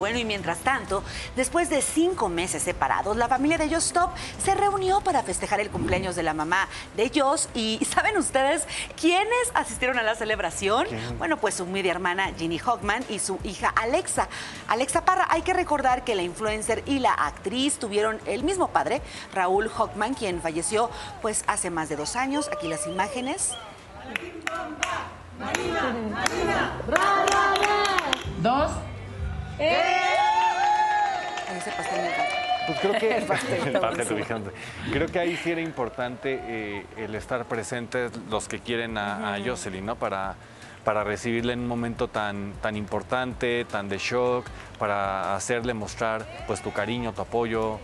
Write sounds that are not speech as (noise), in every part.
Bueno, y mientras tanto, después de cinco meses separados, la familia de Just Stop se reunió para festejar el cumpleaños de la mamá de Joss. ¿Y saben ustedes quiénes asistieron a la celebración? Bueno, pues su media hermana Ginny Hoffman y su hija Alexa. Alexa Parra, hay que recordar que la influencer y la actriz tuvieron el mismo padre, Raúl Hoffman, quien falleció pues hace más de dos años. Aquí las imágenes. Dos. Ese pastel me encanta. Pues creo que (laughs) El pastel, el. Creo que ahí sí era importante eh, el estar presentes los que quieren a, a Jocelyn, ¿no? Para, para recibirle en un momento tan, tan importante, tan de shock, para hacerle mostrar pues tu cariño, tu apoyo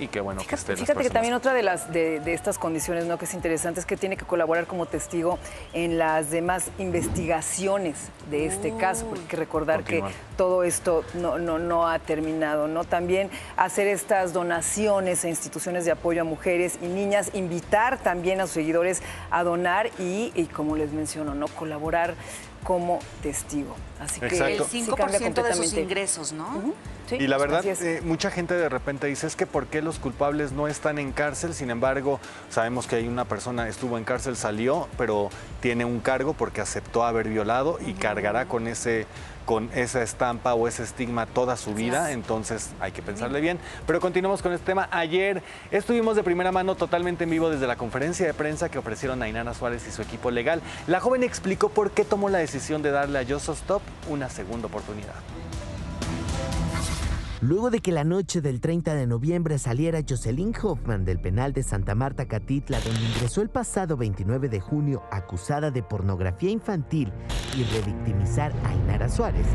y qué bueno que esté Fíjate, fíjate que también otra de las de, de estas condiciones, ¿no? Que es interesante es que tiene que colaborar como testigo en las demás investigaciones de este caso, porque hay que recordar Continuar. que todo esto no, no, no ha terminado, ¿no? También hacer estas donaciones a instituciones de apoyo a mujeres y niñas, invitar también a sus seguidores a donar y, y como les menciono, ¿no? Colaborar como testigo. Así que Exacto. El Sí 5% cambia de sus ingresos, ¿no? Sí, Y la verdad, eh, mucha gente de repente dice, es que ¿por qué los culpables no están en cárcel? Sin embargo, sabemos que hay una persona, estuvo en cárcel, salió, pero tiene un cargo porque aceptó haber violado y cargará con ese con esa estampa o ese estigma toda su vida, entonces hay que pensarle bien. Pero continuamos con este tema. Ayer estuvimos de primera mano totalmente en vivo desde la conferencia de prensa que ofrecieron a Inana Suárez y su equipo legal. La joven explicó por qué tomó la decisión de darle a Yoso Stop una segunda oportunidad. Luego de que la noche del 30 de noviembre saliera Jocelyn Hoffman del penal de Santa Marta Catitla, donde ingresó el pasado 29 de junio acusada de pornografía infantil y revictimizar a Inara Suárez,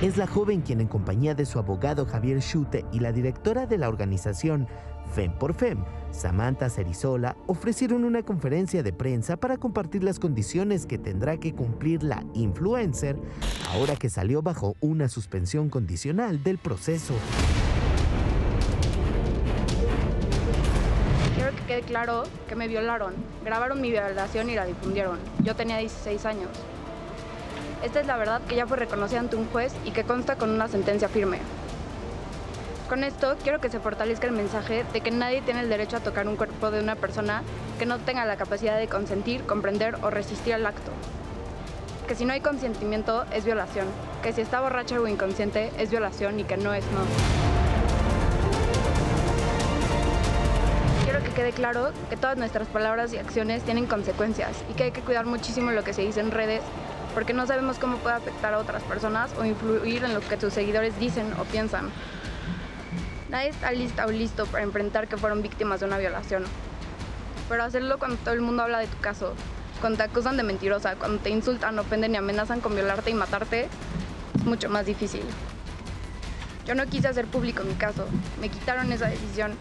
es la joven quien en compañía de su abogado Javier Schute y la directora de la organización FEM por FEM, Samantha Cerizola, ofrecieron una conferencia de prensa para compartir las condiciones que tendrá que cumplir la influencer ahora que salió bajo una suspensión condicional del proceso. Quiero que quede claro que me violaron, grabaron mi violación y la difundieron. Yo tenía 16 años. Esta es la verdad que ya fue reconocida ante un juez y que consta con una sentencia firme. Con esto quiero que se fortalezca el mensaje de que nadie tiene el derecho a tocar un cuerpo de una persona que no tenga la capacidad de consentir, comprender o resistir al acto. Que si no hay consentimiento es violación, que si está borracha o inconsciente es violación y que no es no. Quiero que quede claro que todas nuestras palabras y acciones tienen consecuencias y que hay que cuidar muchísimo lo que se dice en redes porque no sabemos cómo puede afectar a otras personas o influir en lo que tus seguidores dicen o piensan. Nadie está lista o listo para enfrentar que fueron víctimas de una violación. Pero hacerlo cuando todo el mundo habla de tu caso, cuando te acusan de mentirosa, cuando te insultan, ofenden y amenazan con violarte y matarte, es mucho más difícil. Yo no quise hacer público mi caso, me quitaron esa decisión,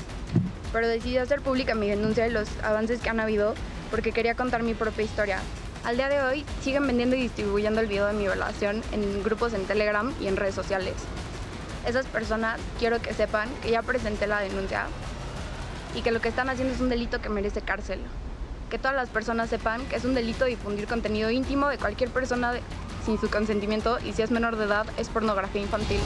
pero decidí hacer pública mi denuncia y los avances que han habido porque quería contar mi propia historia. Al día de hoy siguen vendiendo y distribuyendo el video de mi violación en grupos en Telegram y en redes sociales. Esas personas quiero que sepan que ya presenté la denuncia y que lo que están haciendo es un delito que merece cárcel. Que todas las personas sepan que es un delito difundir contenido íntimo de cualquier persona sin su consentimiento y si es menor de edad es pornografía infantil.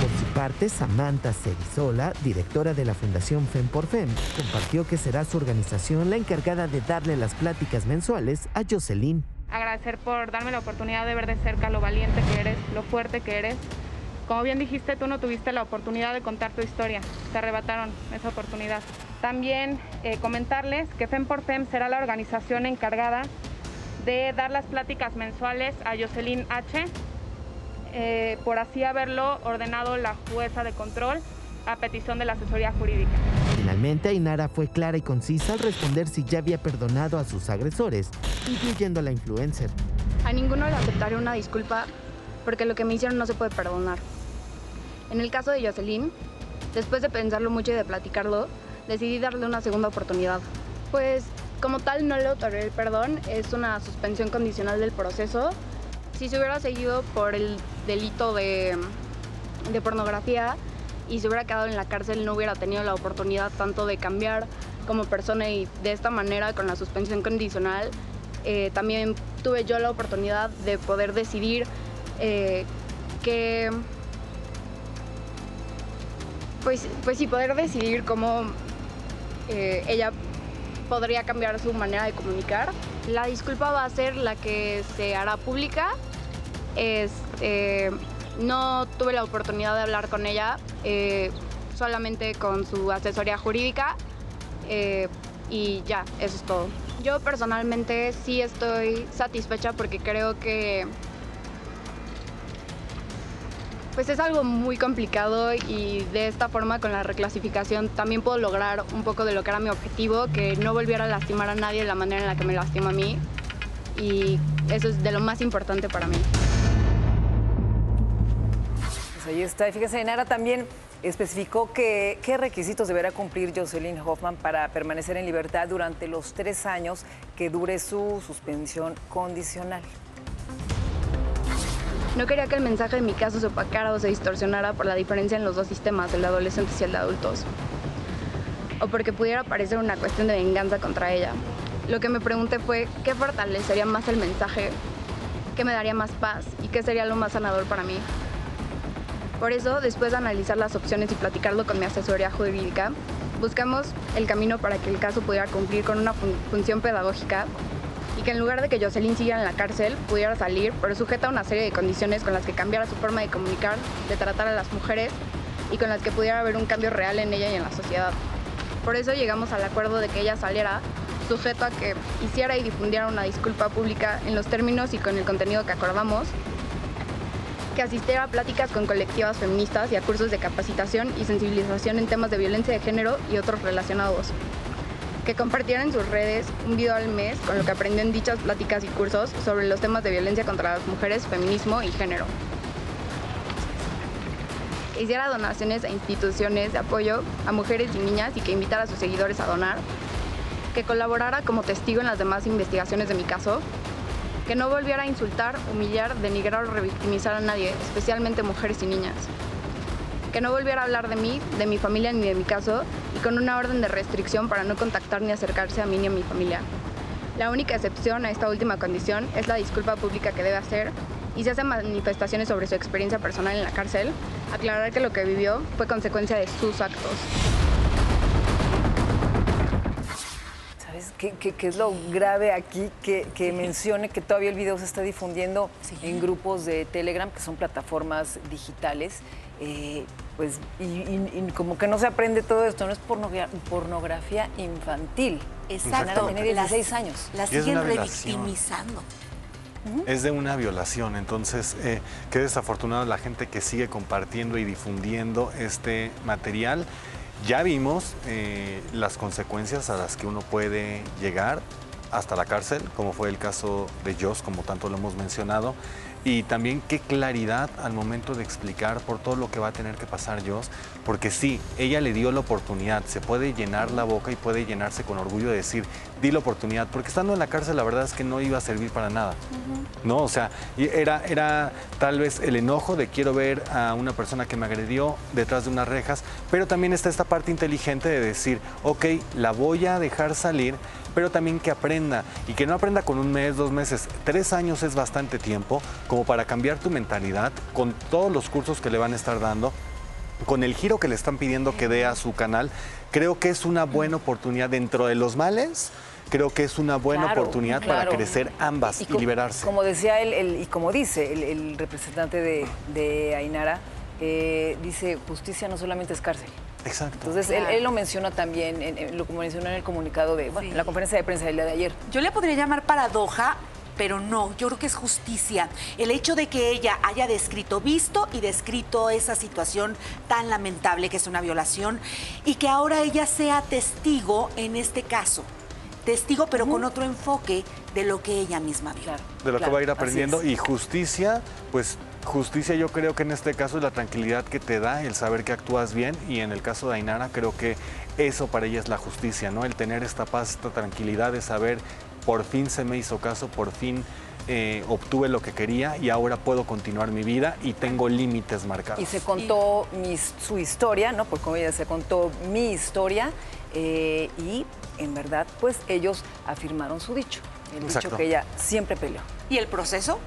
Por su parte, Samantha Cerizola, directora de la Fundación FEM por FEM, compartió que será su organización la encargada de darle las pláticas mensuales a Jocelyn. Agradecer por darme la oportunidad de ver de cerca lo valiente que eres, lo fuerte que eres. Como bien dijiste, tú no tuviste la oportunidad de contar tu historia, te arrebataron esa oportunidad. También eh, comentarles que FEM por FEM será la organización encargada de dar las pláticas mensuales a Jocelyn H, eh, por así haberlo ordenado la jueza de control a petición de la asesoría jurídica. Finalmente, Ainara fue clara y concisa al responder si ya había perdonado a sus agresores, incluyendo a la influencer. A ninguno le aceptaré una disculpa porque lo que me hicieron no se puede perdonar. En el caso de Jocelyn, después de pensarlo mucho y de platicarlo, decidí darle una segunda oportunidad. Pues como tal no le otorgué el perdón, es una suspensión condicional del proceso. Si se hubiera seguido por el delito de, de pornografía y se hubiera quedado en la cárcel, no hubiera tenido la oportunidad tanto de cambiar como persona y de esta manera con la suspensión condicional eh, también tuve yo la oportunidad de poder decidir eh, que pues, pues sí, poder decidir cómo eh, ella podría cambiar su manera de comunicar. La disculpa va a ser la que se hará pública. Este, no tuve la oportunidad de hablar con ella, eh, solamente con su asesoría jurídica eh, y ya, eso es todo. Yo personalmente sí estoy satisfecha porque creo que pues es algo muy complicado y de esta forma con la reclasificación también puedo lograr un poco de lo que era mi objetivo, que no volviera a lastimar a nadie de la manera en la que me lastima a mí y eso es de lo más importante para mí. Pues ahí está. Y fíjese, Nara también especificó que qué requisitos deberá cumplir Jocelyn Hoffman para permanecer en libertad durante los tres años que dure su suspensión condicional. No quería que el mensaje de mi caso se opacara o se distorsionara por la diferencia en los dos sistemas, el de adolescentes y el de adultos. O porque pudiera parecer una cuestión de venganza contra ella. Lo que me pregunté fue qué fortalecería más el mensaje, qué me daría más paz y qué sería lo más sanador para mí. Por eso, después de analizar las opciones y platicarlo con mi asesoría jurídica, buscamos el camino para que el caso pudiera cumplir con una fun función pedagógica y que en lugar de que Jocelyn siguiera en la cárcel, pudiera salir, pero sujeta a una serie de condiciones con las que cambiara su forma de comunicar, de tratar a las mujeres y con las que pudiera haber un cambio real en ella y en la sociedad. Por eso llegamos al acuerdo de que ella saliera sujeto a que hiciera y difundiera una disculpa pública en los términos y con el contenido que acordamos, que asistiera a pláticas con colectivas feministas y a cursos de capacitación y sensibilización en temas de violencia de género y otros relacionados, que compartiera en sus redes un video al mes con lo que aprendió en dichas pláticas y cursos sobre los temas de violencia contra las mujeres, feminismo y género. Que hiciera donaciones a instituciones de apoyo a mujeres y niñas y que invitara a sus seguidores a donar. Que colaborara como testigo en las demás investigaciones de mi caso. Que no volviera a insultar, humillar, denigrar o revictimizar a nadie, especialmente mujeres y niñas que no volviera a hablar de mí, de mi familia ni de mi caso, y con una orden de restricción para no contactar ni acercarse a mí ni a mi familia. La única excepción a esta última condición es la disculpa pública que debe hacer y si hace manifestaciones sobre su experiencia personal en la cárcel, aclarar que lo que vivió fue consecuencia de sus actos. ¿Sabes qué, qué- qué es lo grave aquí? Que, que mencione que todavía el video se está difundiendo en grupos de Telegram, que son plataformas digitales. eh, pues, y, y- y como que no se aprende todo esto, no es pornogra- pornografía infantil. Exacto. Tiene 16 años. La siguen revictimizando. Es de una violación, entonces eh, qué desafortunado la gente que sigue compartiendo y difundiendo este material. Ya vimos eh, las consecuencias a las que uno puede llegar hasta la cárcel, como fue el caso de Joss, como tanto lo hemos mencionado, y también qué claridad al momento de explicar por todo lo que va a tener que pasar Joss, porque sí, ella le dio la oportunidad, se puede llenar la boca y puede llenarse con orgullo de decir, di la oportunidad, porque estando en la cárcel la verdad es que no iba a servir para nada. ¿no? O sea, era, era tal vez el enojo de quiero ver a una persona que me agredió detrás de unas rejas, pero también está esta parte inteligente de decir, ok, la voy a dejar salir, pero también que aprenda y que no aprenda con un mes, dos meses, tres años es bastante tiempo como para cambiar tu mentalidad con todos los cursos que le van a estar dando con el giro que le están pidiendo que dé a su canal, creo que es una buena oportunidad dentro de los males. Creo que es una buena Claro, oportunidad claro. para crecer ambas y, liberarse. Como decía él, el- y como dice el, el representante de, de Ainara, eh, dice, justicia no solamente es cárcel. Exacto. Entonces, él, Claro. él lo menciona también, en- en- lo mencionó en el comunicado de, bueno, Sí. en la conferencia de prensa del día de ayer. Yo le podría llamar paradoja, pero no, yo creo que es justicia. El hecho de que ella haya descrito, visto y descrito esa situación tan lamentable que es una violación y que ahora ella sea testigo en este caso. Testigo, pero con otro enfoque de lo que ella misma vio. Claro. de lo claro, que va a ir aprendiendo. Y justicia, pues justicia yo creo que en este caso es la tranquilidad que te da, el saber que actúas bien. Y en el caso de Ainara creo que eso para ella es la justicia, ¿no? El tener esta paz, esta tranquilidad de saber, por fin se me hizo caso, por fin eh, obtuve lo que quería y ahora puedo continuar mi vida y tengo límites marcados. Y se contó mis- su historia, ¿no? Porque como ella se contó mi historia eh, y en verdad, pues ellos afirmaron su dicho, el dicho Exacto. que ella siempre peleó. Y el proceso